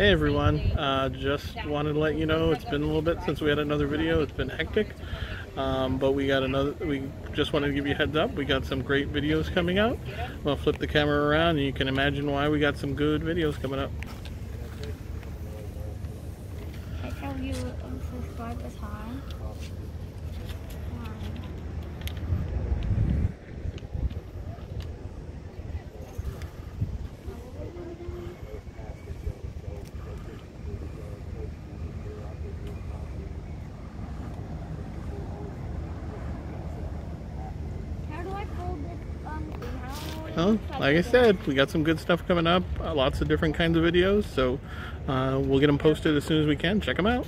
Hey everyone, uh, just wanted to let you know it's been a little bit since we had another video. It's been hectic, um, but we got another. We just wanted to give you a heads up. We got some great videos coming out. I'll flip the camera around, and you can imagine why we got some good videos coming up. I tell you time. How Well, like I said, we got some good stuff coming up. Uh, lots of different kinds of videos, so uh, we'll get them posted as soon as we can. Check them out.